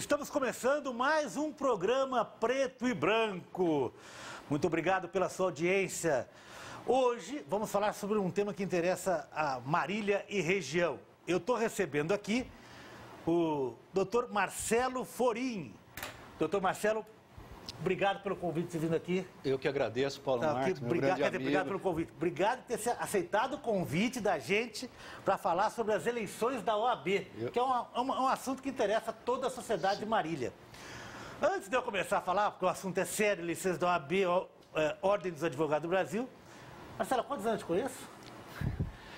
estamos começando mais um programa Preto e Branco. Muito obrigado pela sua audiência. Hoje vamos falar sobre um tema que interessa a Marília e região. Eu estou recebendo aqui o doutor Marcelo Forim. Doutor Marcelo, obrigado pelo convite de ter vindo aqui. Eu que agradeço, Paulo meu obrigado, dizer, obrigado pelo convite. Obrigado por ter aceitado o convite da gente para falar sobre as eleições da OAB, Eu- que é uma- uma- um assunto que interessa toda a sociedade de Marília. Antes de eu começar a falar, porque o assunto é sério, eleições da OAB, é, Ordem dos Advogados do Brasil. Marcelo, quantos anos te conheço?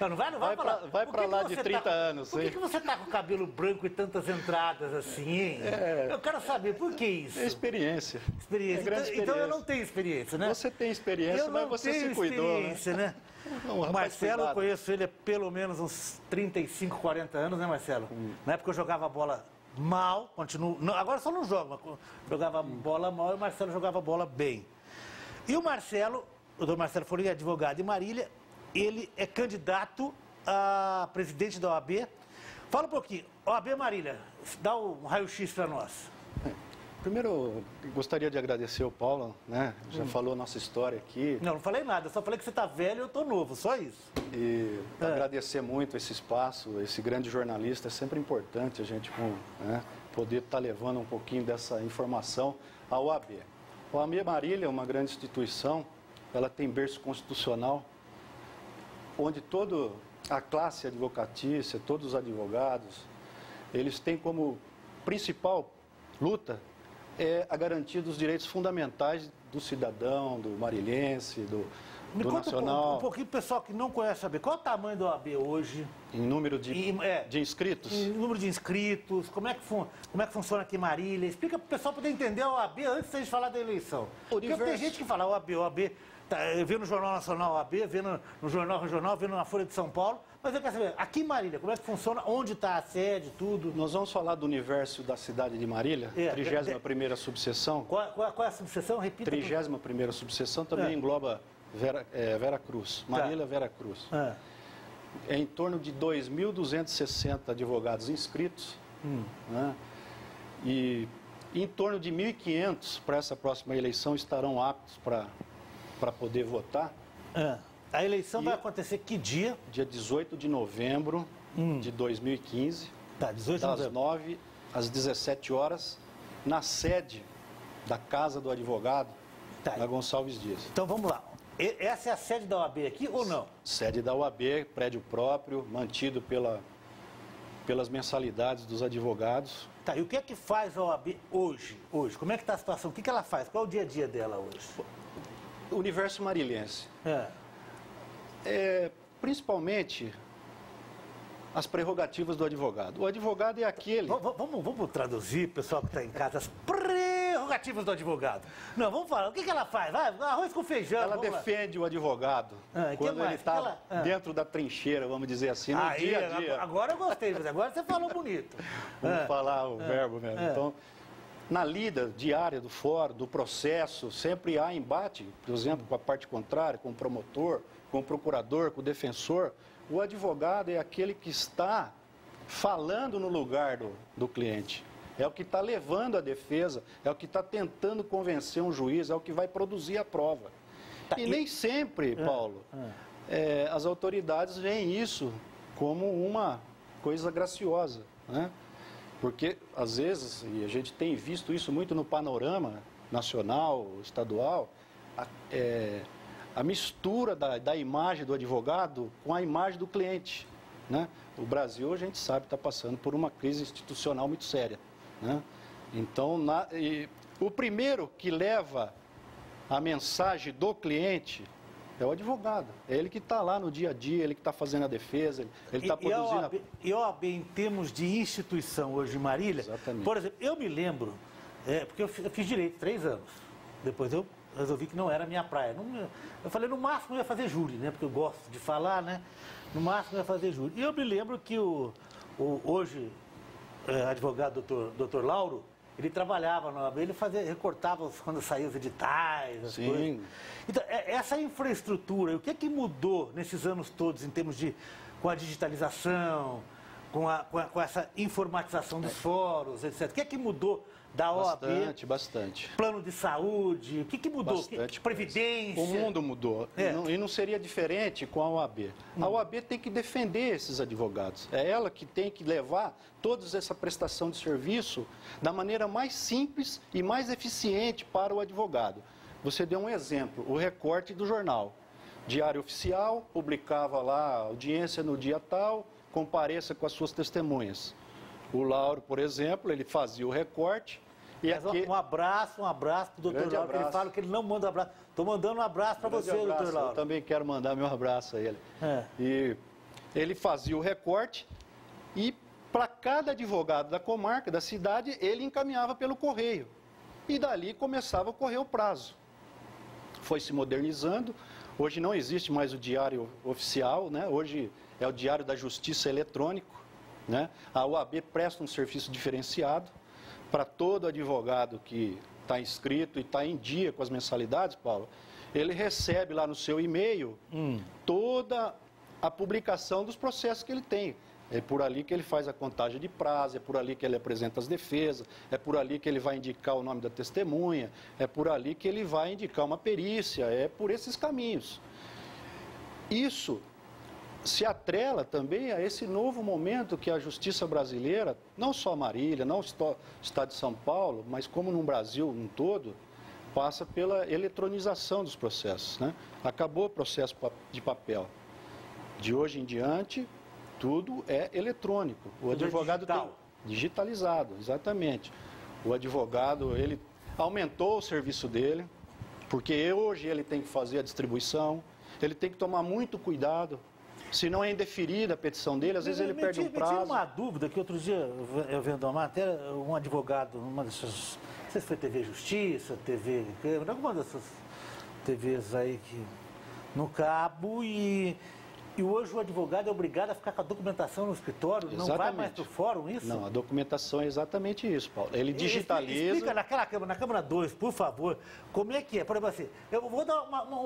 Não, não vai, não vai, Vai falar. pra- vai que lá de 30 tá- anos, Por que, que você tá com o cabelo branco e tantas entradas assim, hein? Eu quero saber, por que isso? É experiência. Experiência. É Então, então eu experiência. não tenho experiência, né? Você tem experiência, eu mas você tenho se cuidou, né? experiência, né? Não, o Marcelo, eu conheço ele há pelo menos uns 35, 40 anos, né, Marcelo? Hum. Na época eu jogava bola mal, continuo. não, agora só não jogo, mas jogava Hum. bola mal e o Marcelo jogava bola bem. E o Marcelo, o doutor Marcelo Folha, é advogado em Marília, ele é candidato a presidente da OAB. Fala um pouquinho, OAB Marília, dá um raio-x para nós. Primeiro, gostaria de agradecer o Paulo, né? Já falou a nossa história aqui. Não, não falei nada, só falei que você está velho e eu estou novo, só isso. E É. agradecer muito esse espaço, esse grande jornalista. É sempre importante a gente né, poder estar levando um pouquinho dessa informação à OAB. A OAB Marília é uma grande instituição, ela tem berço constitucional, onde toda a classe advocatícia, todos os advogados, eles têm como principal luta é a garantia dos direitos fundamentais do cidadão, do marilhense, do, Me do conta um, nacional. pouco- um pouquinho, pessoal que não conhece a OAB. Qual é o tamanho da OAB hoje? Em número de, E, é, de inscritos? Em número de inscritos, como é que, fun- como é que funciona aqui em Marília? Explica para o pessoal poder entender a OAB antes da gente falar da eleição. Porque tem gente que fala OAB, OAB, tá, vê no Jornal Nacional OAB, vê no, no Jornal Regional, vê na Folha de São Paulo, mas eu quero saber, aqui em Marília, como é que funciona, onde está a sede, tudo? Nós vamos falar do universo da cidade de Marília, É, 31ª subseção. Qual, qual- qual é a subseção? Repita. por- 31ª subseção também É. engloba Vera, é, Vera Cruz, Marília Vera Cruz. Ah, É em torno de 2.260 advogados inscritos, Hum. né? e em torno de 1.500 para essa próxima eleição estarão aptos para poder votar. ah. A eleição E- vai acontecer que dia? Dia 18 de novembro Hum. de 2015, Tá, 18 de das novembro. 9 às 17 horas, na sede da Casa do Advogado, Tá. na Gonçalves Dias. Então vamos lá. Essa é a sede da OAB aqui ou não? Sede da UAB, prédio próprio, mantido pela, pelas mensalidades dos advogados. Tá, e o que é que faz a OAB hoje? Hoje, como é que está a situação? O que, que ela faz? Qual é o dia a dia dela hoje? O universo marilhense. É. É, principalmente as prerrogativas do advogado. O advogado é aquele. V- vamos, vamos traduzir, pessoal que está em casa, as prerrogativas do advogado. Não, vamos falar. O que, que ela faz? Vai, arroz com feijão. Ela vamos lá. defende o advogado Ah, quando ele está ah. dentro da trincheira, vamos dizer assim, no Aí, dia a dia. Agora eu gostei, mas agora você falou bonito. Vamos Ah, falar o verbo mesmo. é. Então, na lida diária do fórum, do processo, sempre há embate, por exemplo, com a parte contrária, com o promotor, com o procurador, com o defensor. O advogado é aquele que está falando no lugar do, do cliente. É o que está levando a defesa, é o que está tentando convencer um juiz, é o que vai produzir a prova. Tá, e e- nem sempre, Paulo, é, as autoridades veem isso como uma coisa graciosa, né? Porque, às vezes, e a gente tem visto isso muito no panorama nacional, estadual, a, é, a mistura da, da imagem do advogado com a imagem do cliente. Né? O Brasil, a gente sabe, está passando por uma crise institucional muito séria. Né? Então, na- e o primeiro que leva a mensagem do cliente é o advogado. É ele que está lá no dia a dia, ele que está fazendo a defesa, ele está e, a produzindo. OAB, e a OAB, em termos de instituição hoje Marília, Exatamente. por exemplo, eu me lembro, é, porque eu fi- eu fiz, direito três anos, depois eu resolvi que não era a minha praia. Não eu falei, no máximo eu ia fazer júri, né? Porque eu gosto de falar, né? No máximo eu ia fazer júri. E eu me lembro que o, o hoje advogado doutor, doutor Lauro, ele trabalhava na OAB, ele fazia, recortava quando saíam os editais, as Sim. coisas. Então, é- essa infraestrutura, o que é que mudou nesses anos todos em termos de com a digitalização, com, a, com, a, com essa informatização dos fóruns, etc. O que é que mudou da OAB? Bastante, bastante. Plano de saúde, o que, que mudou? Bastante. Previdência? O mundo mudou. É. E, não, e, não, seria diferente com a OAB. Hum. A OAB tem que defender esses advogados. É ela que tem que levar toda essa prestação de serviço da maneira mais simples e mais eficiente para o advogado. Você deu um exemplo, o recorte do jornal. Diário Oficial, publicava lá audiência no dia tal, compareça com as suas testemunhas. O Lauro, por exemplo, ele fazia o recorte. E aqui... Um abraço, um abraço para o doutor Lauro, abraço. ele fala que ele não manda abraço. Estou mandando um abraço para você, abraço. doutor Lauro. Eu também quero mandar meu abraço a ele. É. E ele fazia o recorte e para cada advogado da comarca, da cidade, ele encaminhava pelo correio. E dali começava a correr o prazo. Foi se modernizando. Hoje não existe mais o diário oficial, né? Hoje é o diário da justiça eletrônico. Né? A OAB presta um serviço diferenciado para todo advogado que está inscrito e está em dia com as mensalidades, Paulo. Ele recebe lá no seu e-mail hum. toda a publicação dos processos que ele tem. É por ali que ele faz a contagem de prazo, é por ali que ele apresenta as defesas, é por ali que ele vai indicar o nome da testemunha, é por ali que ele vai indicar uma perícia, é por esses caminhos. Isso se atrela também a esse novo momento que a justiça brasileira, não só Marília, não só o Estado de São Paulo, mas como no Brasil um todo, passa pela eletronização dos processos. Né? Acabou o processo de papel. De hoje em diante, tudo é eletrônico. O tudo é advogado é digital. tem digitalizado, exatamente. O advogado ele aumentou o serviço dele, porque hoje ele tem que fazer a distribuição, ele tem que tomar muito cuidado se não é indeferida a petição dele, às vezes ele perde um prazo. Eu tinha uma dúvida que outro dia, eu vendo uma matéria, um advogado, numa dessas, não sei se foi TV Justiça, TV alguma dessas TVs aí que no cabo e e hoje o advogado é obrigado a ficar com a documentação no escritório, exatamente. não vai mais para o fórum, isso? Não, a documentação é exatamente isso, Paulo. Ele digitaliza... Explica naquela câmara, na Câmara 2, por favor, como é que é? Por exemplo assim, eu vou dar uma, uma,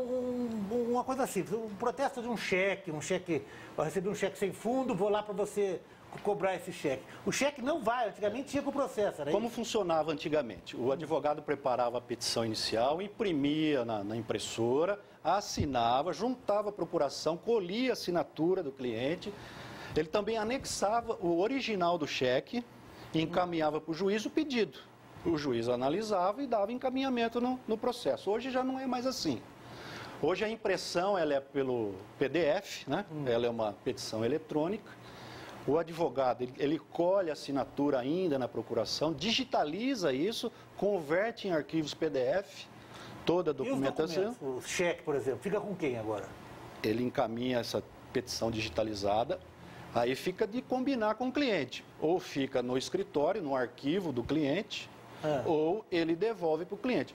uma coisa simples, um protesto de um cheque, um cheque, eu recebi um cheque sem fundo, vou lá para você cobrar esse cheque. O cheque não vai, antigamente tinha com o processo. Como isso? funcionava antigamente? O advogado preparava a petição inicial, imprimia na, na impressora, assinava, juntava a procuração, colhia a assinatura do cliente. Ele também anexava o original do cheque e encaminhava para o juiz o pedido. O juiz analisava e dava encaminhamento no, no processo. Hoje já não é mais assim. Hoje a impressão ela é pelo PDF, né? Hum. ela é uma petição eletrônica. O advogado, ele, ele colhe a assinatura ainda na procuração, digitaliza isso, converte em arquivos PDF toda a documentação. o cheque, por exemplo, fica com quem agora? Ele encaminha essa petição digitalizada, aí fica de combinar com o cliente. Ou fica no escritório, no arquivo do cliente, é. ou ele devolve para o cliente.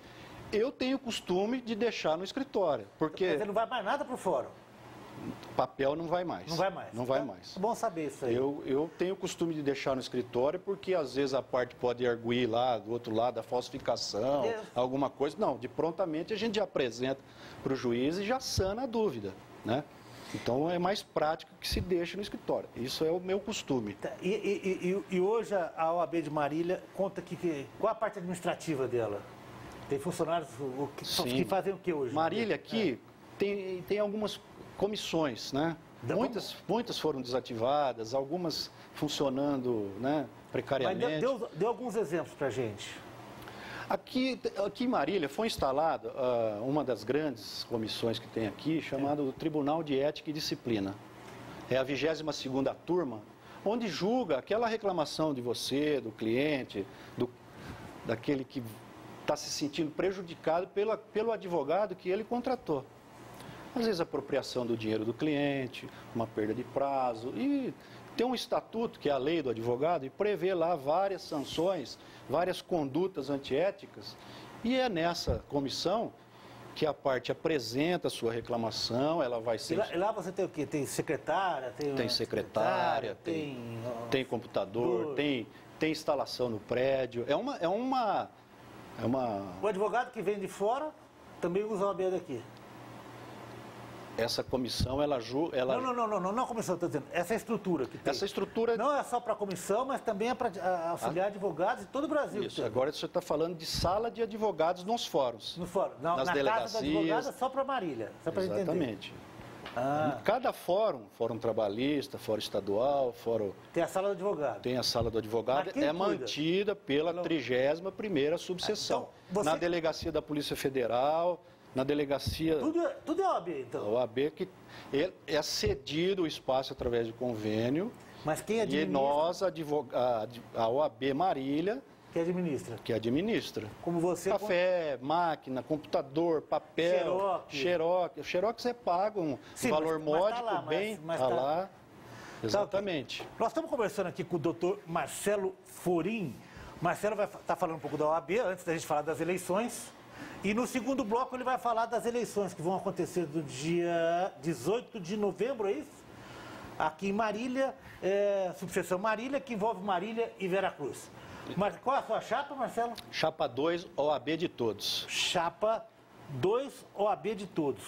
Eu tenho o costume de deixar no escritório, porque... Você não vai mais nada para o fórum? Papel não vai mais. Não vai mais. Não vai mais. É bom saber isso aí. Eu, eu tenho o costume de deixar no escritório porque às vezes a parte pode arguir lá do outro lado a falsificação, alguma coisa. Não, de prontamente a gente já apresenta para o juiz e já sana a dúvida, né? Então é mais prático que se deixe no escritório. Isso é o meu costume. Tá. E, e, e, e, hoje a OAB de Marília conta que, que, qual a parte administrativa dela? Tem funcionários que, que fazem o que hoje? Marília aqui é. tem, tem algumas comissões, né? muitas, muitas foram desativadas, algumas funcionando né, precariamente. Mas deu, deu, alguns exemplos para a gente. Aqui, aqui em Marília foi instalada uh, uma das grandes comissões que tem aqui, chamada. Tribunal de Ética e Disciplina. É a 22ª turma, onde julga aquela reclamação de você, do cliente, do, daquele que está se sentindo prejudicado pela, pelo advogado que ele contratou. Às vezes apropriação do dinheiro do cliente, uma perda de prazo. E tem um estatuto, que é a lei do advogado, e prevê lá várias sanções, várias condutas antiéticas. E é nessa comissão que a parte apresenta a sua reclamação, ela vai ser... E lá, lá você tem o quê? Tem secretária? Tem, tem secretária, tem, tem, tem computador, tem, tem instalação no prédio. É uma, é uma, é uma... O advogado que vem de fora também usa a OAB daqui? Essa comissão, ela... ela... Não, não, não, não, não, comissão, estou dizendo, essa estrutura que tem. Essa estrutura... Não é só para a comissão, mas também é para auxiliar ah. advogados de todo o Brasil. Isso, agora você está falando de sala de advogados nos fóruns. No fórum, não, nas na delegacias. casa do advogado é só para Marília, só para entender. Exatamente. Ah. Cada fórum, fórum trabalhista, fórum estadual, fórum... Tem a sala do advogado. Tem a sala do advogado, é cuida? mantida pela 31ª subseção. Então, você... Na delegacia da Polícia Federal, na delegacia... Tudo, é, tudo é OAB, então? A OAB que é cedido o espaço através de convênio. Mas quem administra? E nós, a, a OAB Marília, que administra. Que administra. Como você. Café, máquina, computador, papel. Xerox. Xerox. Xerox é pago um Sim, valor mas, módico, mas tá lá, bem. Mas, mas tá, tá lá. Exatamente. Tá, Nós estamos conversando aqui com o doutor Marcelo Forim. Marcelo vai estar tá falando um pouco da OAB, antes da gente falar das eleições. E no segundo bloco ele vai falar das eleições que vão acontecer do dia 18 de novembro, é isso? Aqui em Marília, é, subseção Marília, que envolve Marília e Veracruz. Mas qual é a sua chapa, Marcelo? Chapa 2, OAB de todos. Chapa 2, OAB de todos.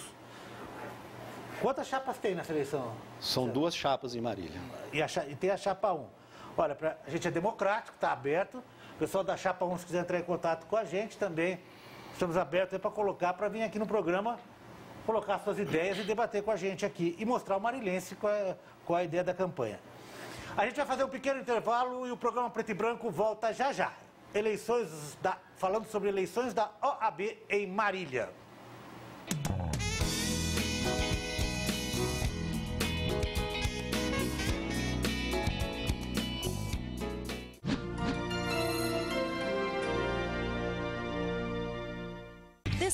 Quantas chapas tem nessa eleição? São duas chapas em Marília. E, a, e tem a chapa 1. Um. Olha, pra, a gente é democrático, está aberto. O pessoal da chapa 1, se quiser entrar em contato com a gente também, estamos abertos para colocar, para vir aqui no programa, colocar suas ideias e debater com a gente aqui e mostrar o marilhense qual é, qual é a ideia da campanha. A gente vai fazer um pequeno intervalo e o programa Preto e Branco volta já já. Eleições da, falando sobre eleições da OAB em Marília.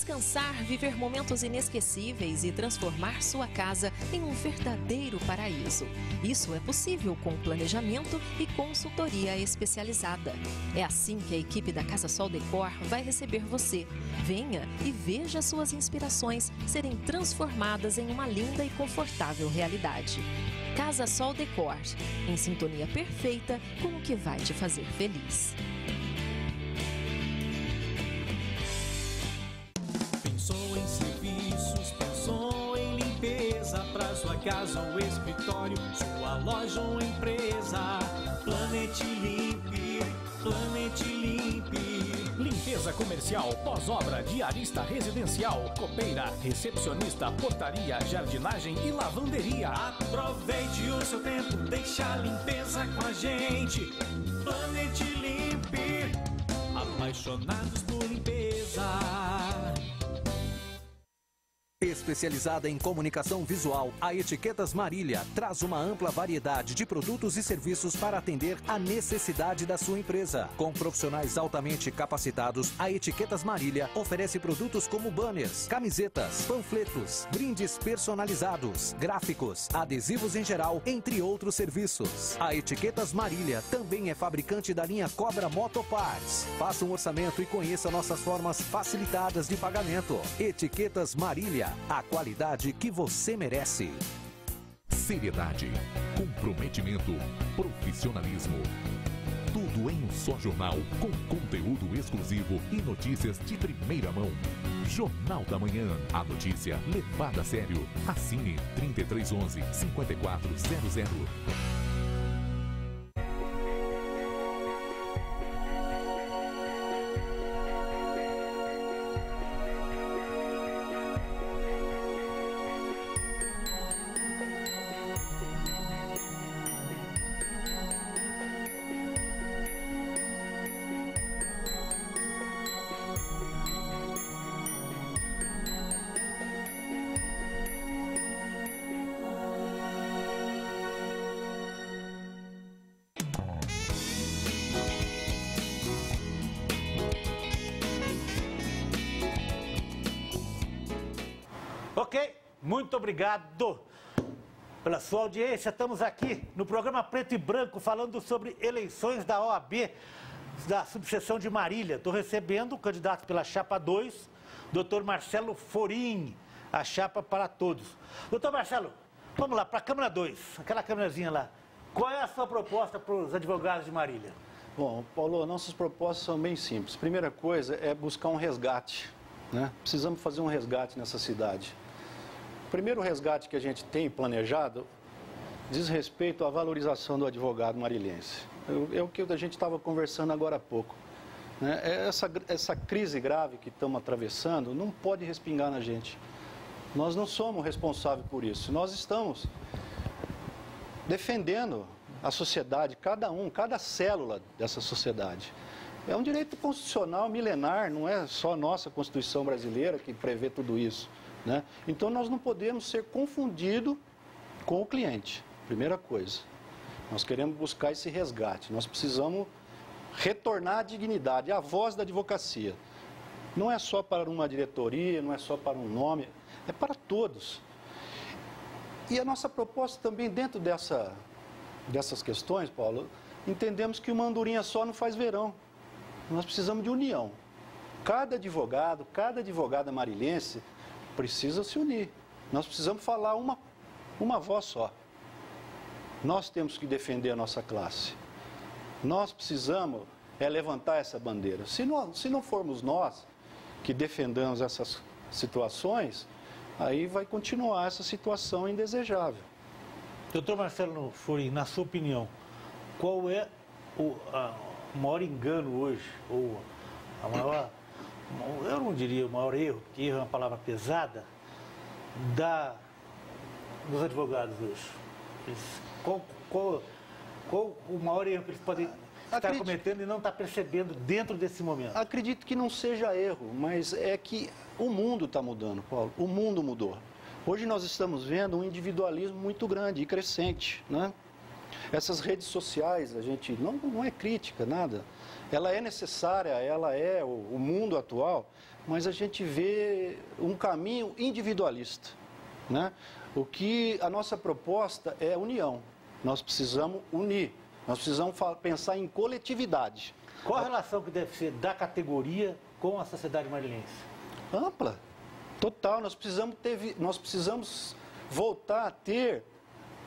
Descansar, viver momentos inesquecíveis e transformar sua casa em um verdadeiro paraíso. Isso é possível com planejamento e consultoria especializada. É assim que a equipe da Casa Sol Decor vai receber você. Venha e veja suas inspirações serem transformadas em uma linda e confortável realidade. Casa Sol Decor, em sintonia perfeita com o que vai te fazer feliz. Casa ou escritório, sua loja ou empresa. Planet Limp, Planet Limp. Limpeza comercial, pós-obra, diarista residencial, copeira, recepcionista, portaria, jardinagem e lavanderia. Aproveite o seu tempo, deixa a limpeza com a gente. Planet Limp, apaixonados por limpeza. Especializada em comunicação visual, a Etiquetas Marília traz uma ampla variedade de produtos e serviços para atender a necessidade da sua empresa. Com profissionais altamente capacitados, a Etiquetas Marília oferece produtos como banners, camisetas, panfletos, brindes personalizados, gráficos, adesivos em geral, entre outros serviços. A Etiquetas Marília também é fabricante da linha Cobra Motoparts. Faça um orçamento e conheça nossas formas facilitadas de pagamento. Etiquetas Marília a qualidade que você merece. Seriedade, comprometimento, profissionalismo. Tudo em um só jornal, com conteúdo exclusivo e notícias de primeira mão. Jornal da Manhã. A notícia levada a sério. Assine 3311 5400. Muito obrigado pela sua audiência. Estamos aqui no programa Preto e Branco falando sobre eleições da OAB da subseção de Marília. Estou recebendo o candidato pela chapa 2, doutor Marcelo Forim, a chapa para todos. Doutor Marcelo, vamos lá, para a Câmara 2, aquela câmerazinha lá. Qual é a sua proposta para os advogados de Marília? Bom, Paulo, nossas propostas são bem simples. Primeira coisa é buscar um resgate. Né? Precisamos fazer um resgate nessa cidade. O primeiro resgate que a gente tem planejado diz respeito à valorização do advogado marilhense. É o que a gente estava conversando agora há pouco. Né? Essa, essa crise grave que estamos atravessando não pode respingar na gente. Nós não somos responsáveis por isso. Nós estamos defendendo a sociedade, cada um, cada célula dessa sociedade. É um direito constitucional milenar, não é só a nossa Constituição brasileira que prevê tudo isso. Né? Então nós não podemos ser confundidos com o cliente, primeira coisa. Nós queremos buscar esse resgate, nós precisamos retornar à dignidade, à voz da advocacia. Não é só para uma diretoria, não é só para um nome, é para todos. E a nossa proposta também dentro dessa, dessas questões, Paulo, entendemos que uma andorinha só não faz verão. Nós precisamos de união. Cada advogado, cada advogada marilhense precisa se unir. Nós precisamos falar uma, uma voz só. Nós temos que defender a nossa classe. Nós precisamos é levantar essa bandeira. Se não, se não formos nós que defendamos essas situações, aí vai continuar essa situação indesejável. Doutor Marcelo Furim, na sua opinião, qual é o, a, maior engano hoje, ou a maior, eu não diria o maior erro, porque erro é uma palavra pesada, da, dos advogados hoje? Eles, qual, qual, qual o maior erro que eles podem estar cometendo e não estar percebendo dentro desse momento? Acredito que não seja erro, mas é que o mundo está mudando, Paulo. O mundo mudou. Hoje nós estamos vendo um individualismo muito grande e crescente, né? Essas redes sociais, a gente não, não é crítica, nada. Ela é necessária, ela é o, o mundo atual, mas a gente vê um caminho individualista. Né? O que a nossa proposta é união. Nós precisamos unir, nós precisamos pensar em coletividade. Qual a relação que deve ser da categoria com a sociedade marilhense? Ampla, total. Nós precisamos, ter, nós precisamos voltar a ter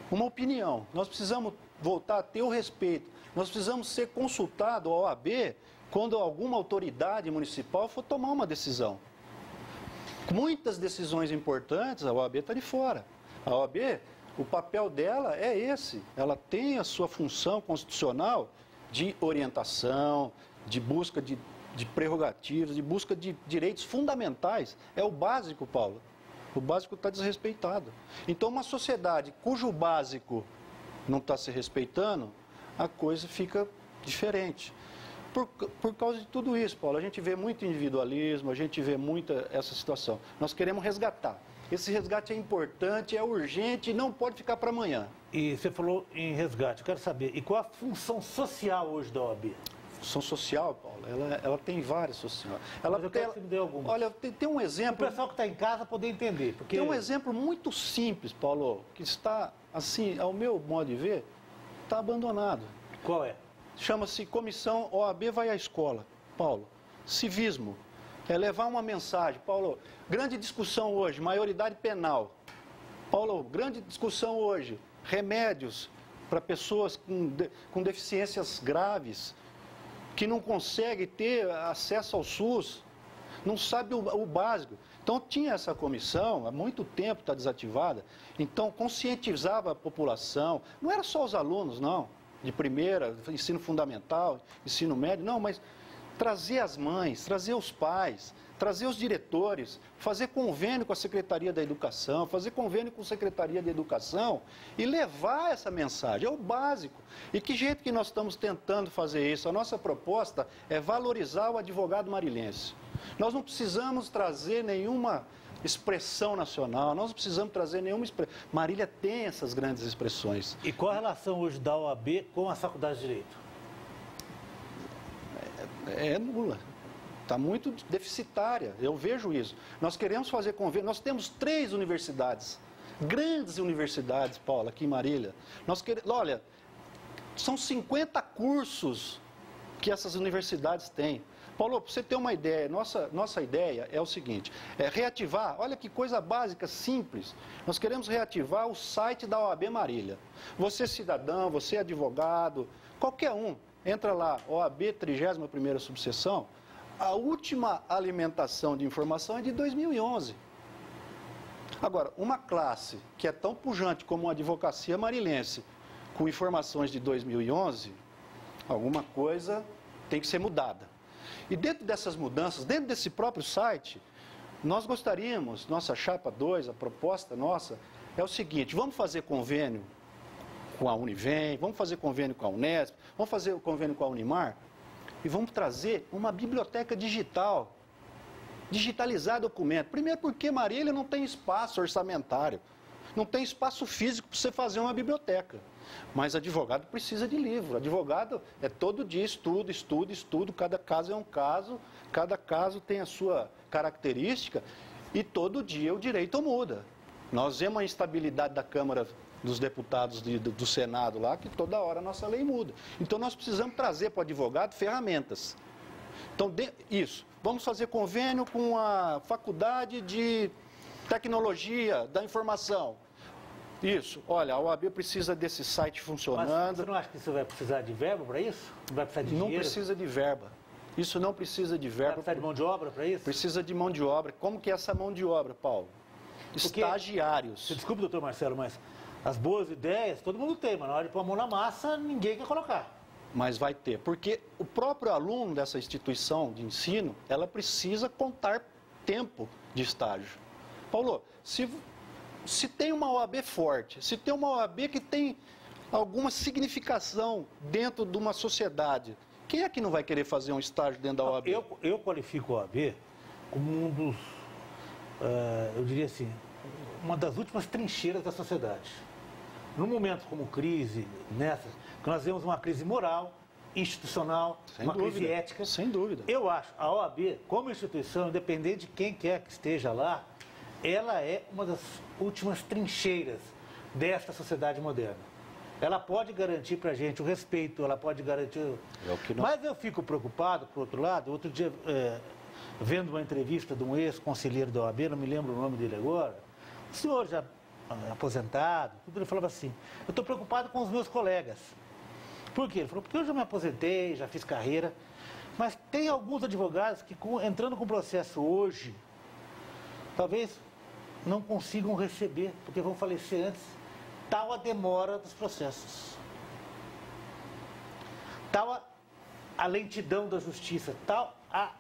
uma opinião. Nós precisamos voltar a ter o respeito. Nós precisamos ser consultados ao OAB quando alguma autoridade municipal for tomar uma decisão. Muitas decisões importantes, a OAB está de fora. A OAB, o papel dela é esse. Ela tem a sua função constitucional de orientação, de busca de, de prerrogativas, de busca de direitos fundamentais. É o básico, Paulo. O básico está desrespeitado. Então, uma sociedade cujo básico não está se respeitando, a coisa fica diferente. Por, por causa de tudo isso, Paulo, a gente vê muito individualismo, a gente vê muita essa situação. Nós queremos resgatar. Esse resgate é importante, é urgente e não pode ficar para amanhã. E você falou em resgate, eu quero saber, e qual a função social hoje da OAB? Função social, Paulo, ela, ela tem várias sociais. Ela, Mas eu quero que você me dê algumas. Olha, tem, tem um exemplo... O pessoal que está em casa poder entender. Porque... Tem um exemplo muito simples, Paulo, que está assim, ao meu modo de ver, está abandonado. Qual é? Chama-se Comissão OAB Vai à Escola. Paulo, civismo. É levar uma mensagem. Paulo, grande discussão hoje, maioridade penal. Paulo, grande discussão hoje, remédios para pessoas com, de, com deficiências graves, que não conseguem ter acesso ao SUS, não sabe o, o básico. Então tinha essa comissão, há muito tempo está desativada, então conscientizava a população, não era só os alunos, não, de primeira, ensino fundamental, ensino médio, não, mas trazer as mães, trazer os pais, trazer os diretores, fazer convênio com a Secretaria da Educação, fazer convênio com a Secretaria da Educação e levar essa mensagem, é o básico. E que jeito que nós estamos tentando fazer isso? A nossa proposta é valorizar o advogado marilense. Nós não precisamos trazer nenhuma expressão nacional, nós não precisamos trazer nenhuma expressão. Marília tem essas grandes expressões. E qual a relação hoje da OAB com a Faculdade de Direito? É, é nula. Está muito deficitária, eu vejo isso. Nós queremos fazer convênio, nós temos três universidades, grandes universidades, Paula, aqui em Marília. Nós queremos, olha, são 50 cursos que essas universidades têm. Paulo, para você ter uma ideia, nossa, nossa ideia é o seguinte: é reativar, olha que coisa básica, simples. Nós queremos reativar o site da OAB Marília. Você, cidadão, você, advogado, qualquer um, entra lá, OAB 31 subseção, a última alimentação de informação é de 2011. Agora, uma classe que é tão pujante como a advocacia marilense, com informações de 2011, alguma coisa tem que ser mudada. E dentro dessas mudanças, dentro desse próprio site, nós gostaríamos, nossa chapa 2, a proposta nossa, é o seguinte: vamos fazer convênio com a Univem, vamos fazer convênio com a Unesp, vamos fazer convênio com a Unimar e vamos trazer uma biblioteca digital, digitalizar documento. Primeiro porque Marília não tem espaço orçamentário, não tem espaço físico para você fazer uma biblioteca. Mas advogado precisa de livro. Advogado é todo dia estudo, estudo, estudo. Cada caso é um caso, cada caso tem a sua característica e todo dia o direito muda. Nós vemos a instabilidade da Câmara dos Deputados de, do, do Senado lá, que toda hora a nossa lei muda. Então nós precisamos trazer para o advogado ferramentas. Então, de, isso. Vamos fazer convênio com a Faculdade de Tecnologia da Informação. Isso. Olha, a OAB precisa desse site funcionando. Mas você não acha que você vai precisar de verba para isso? Não vai precisar de Não dinheiro? precisa de verba. Isso não precisa de Vai verba. precisar de mão de obra para isso? Precisa de mão de obra. Como que é essa mão de obra, Paulo? Porque- Estagiários. Desculpe, doutor Marcelo, mas as boas ideias todo mundo tem, mas na hora de pôr a mão na massa, ninguém quer colocar. Mas vai ter, porque o próprio aluno dessa instituição de ensino, ela precisa contar tempo de estágio. Paulo, se, se tem uma OAB forte, se tem uma OAB que tem alguma significação dentro de uma sociedade, quem é que não vai querer fazer um estágio dentro da OAB? Eu, eu qualifico a OAB como um dos, eh, eu diria assim, uma das últimas trincheiras da sociedade. Num momento como crise, nessa, que nós vemos uma crise moral, institucional, Sem uma dúvida, crise ética. sem dúvida. Eu acho, a OAB, como instituição, independente de quem quer que esteja lá, ela é uma das últimas trincheiras desta sociedade moderna. Ela pode garantir para a gente o respeito, ela pode garantir. É nós- Mas eu fico preocupado, por outro lado, outro dia, é, vendo uma entrevista de um ex-conselheiro da OAB, não me lembro o nome dele agora, o senhor já aposentado, tudo, ele falava assim: eu estou preocupado com os meus colegas. Por quê? Ele falou, porque eu já me aposentei, já fiz carreira, mas tem alguns advogados que, entrando com processo hoje, talvez não consigam receber, porque vão falecer antes, tal a demora dos processos. Tal a, a lentidão da justiça, tal a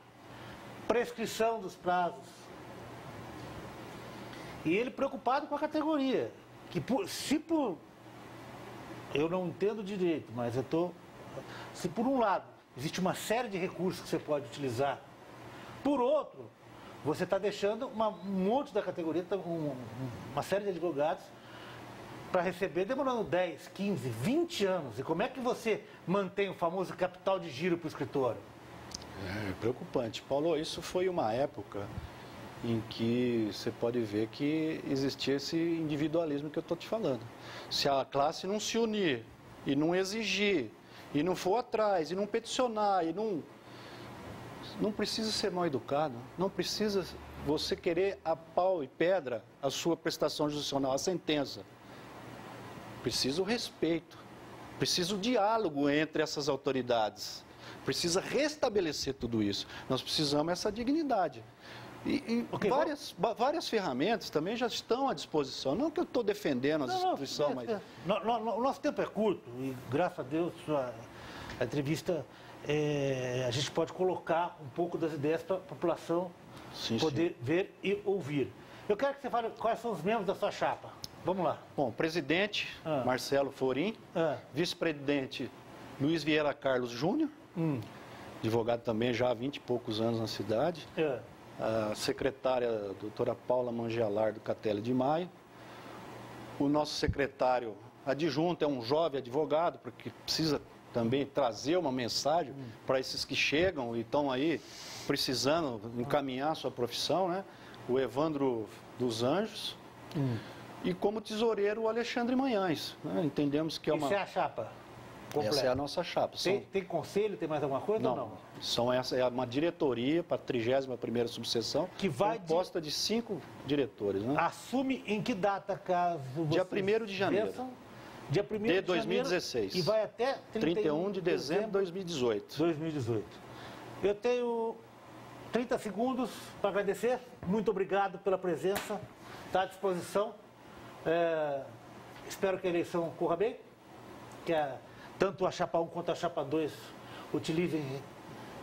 prescrição dos prazos. E ele preocupado com a categoria, que por, se por eu não entendo direito, mas eu estou. Se por um lado existe uma série de recursos que você pode utilizar, por outro, você está deixando uma- um monte da categoria, tá, um- uma série de advogados para receber demorando 10, 15, 20 anos. E como é que você mantém o famoso capital de giro para o escritório? É preocupante. Paulo, isso foi uma época em que você pode ver que existia esse individualismo que eu estou te falando. Se a classe não se unir e não exigir, e não for atrás, e não peticionar, e não. Não precisa ser mal educado, não precisa você querer a pau e pedra a sua prestação judicial, a sentença. Precisa o respeito, precisa o diálogo entre essas autoridades, precisa restabelecer tudo isso. Nós precisamos essa dignidade. E, e Ok, várias, várias ferramentas também já estão à disposição. Não que eu estou defendendo as Não, não, instituições, é, mas é. No- no- O nosso tempo é curto e, graças a Deus, a, a entrevista, é, a gente pode colocar um pouco das ideias para a população Sim, poder ver e ouvir. Eu quero que você fale quais são os membros da sua chapa. Vamos lá. Bom, presidente Ah. Marcelo Florim, Ah. vice-presidente Luiz Vieira Carlos Júnior, Hum. advogado também já há 20 e poucos anos na cidade. É. a secretária a doutora Paula Mangelar do Catelli de Maio. O nosso secretário adjunto é um jovem advogado, porque precisa também trazer uma mensagem para esses que chegam e estão aí precisando encaminhar a sua profissão, né? O Evandro dos Anjos. E como tesoureiro, o Alexandre Manhães. né? Entendemos que é uma. Isso é a chapa completa. Essa é a nossa chapa. São- tem, tem conselho, tem mais alguma coisa ou não, não? São essa é uma diretoria para a 31ª subseção, Que vai de- composta de... cinco diretores, né? Assume em que data, caso Dia vocês 1º de janeiro. vençam? Dia 1 De de 2016. janeiro E vai até 31 de dezembro de 2018. 2018. Eu tenho 30 segundos para agradecer. Muito obrigado pela presença está à disposição. É, espero que a eleição corra bem, que a, tanto a Chapa 1 quanto a Chapa 2 utilizem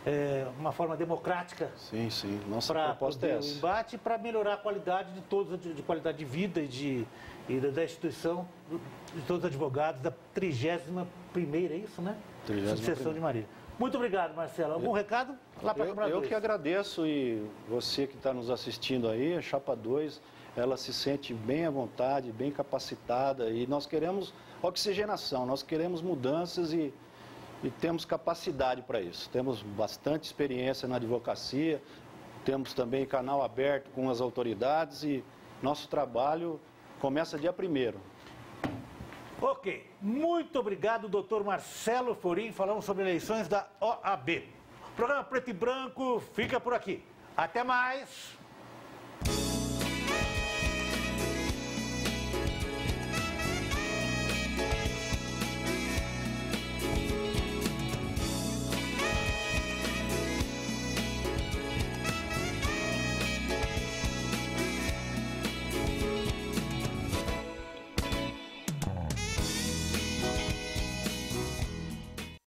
é, uma forma democrática Sim, sim. Nossa proposta é o essa. embate e para melhorar a qualidade de todos, de, de qualidade de vida e, de, e da, da instituição, de todos os advogados, da 31 primeira, é isso, né? 31ª. Sucessão de Marília. Muito obrigado, Marcelo. Algum recado? Lá para a Eu, Câmara eu 2. que agradeço e você que está nos assistindo aí, a Chapa 2, ela se sente bem à vontade, bem capacitada e nós queremos oxigenação, nós queremos mudanças e, e temos capacidade para isso. Temos bastante experiência na advocacia, temos também canal aberto com as autoridades e nosso trabalho começa dia primeiro. Ok. Muito obrigado, doutor Marcelo Forim. Falamos sobre eleições da OAB. O programa Preto e Branco fica por aqui. Até mais.